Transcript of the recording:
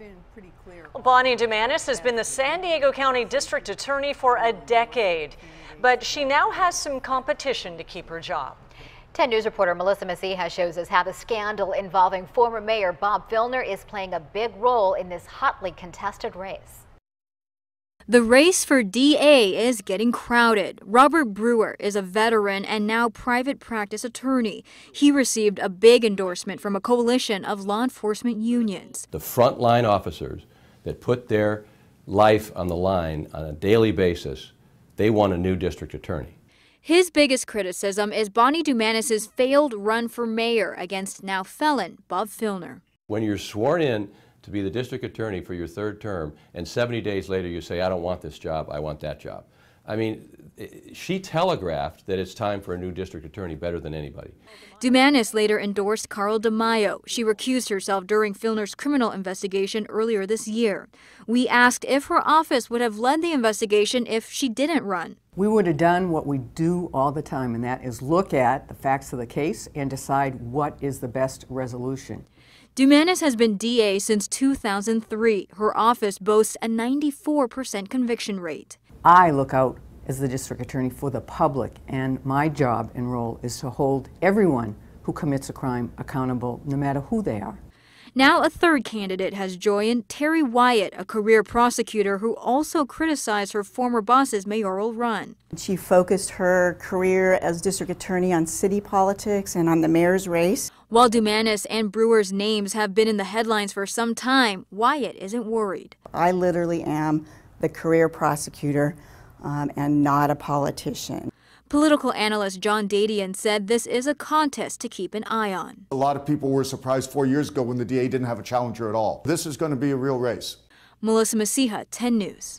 been pretty clear. Bonnie Dumanis has been the San Diego County District Attorney for a decade, but she now has some competition to keep her job. 10 News reporter Melissa Mecija shows us how the scandal involving former Mayor Bob Filner is playing a big role in this hotly contested race. The race for DA is getting crowded. Robert Brewer is a veteran and now private practice attorney. He received a big endorsement from a coalition of law enforcement unions. The frontline officers that put their life on the line on a daily basis, they want a new district attorney. His biggest criticism is Bonnie Dumanis' failed run for mayor against now felon Bob Filner. When you're sworn in to be the district attorney for your third term, and 70 days later you say, I don't want this job, I want that job. I mean, she telegraphed that it's time for a new district attorney better than anybody. Dumanis later endorsed Carl DeMaio. She recused herself during Filner's criminal investigation earlier this year. We asked if her office would have led the investigation if she didn't run. We would have done what we do all the time, and that is look at the facts of the case and decide what is the best resolution. Dumanis has been DA since 2003. Her office boasts a 94% conviction rate. I look out as the district attorney for the public, and my job and role is to hold everyone who commits a crime accountable, no matter who they are. Now, a third candidate has joined Terry Wyatt, a career prosecutor who also criticized her former boss's mayoral run. She focused her career as district attorney on city politics and on the mayor's race. While Dumanis and Brewer's names have been in the headlines for some time, Wyatt isn't worried. I literally am the career prosecutor um, and not a politician. Political analyst John Dadian said this is a contest to keep an eye on. A lot of people were surprised four years ago when the DA didn't have a challenger at all. This is going to be a real race. Melissa Mecija, 10 News.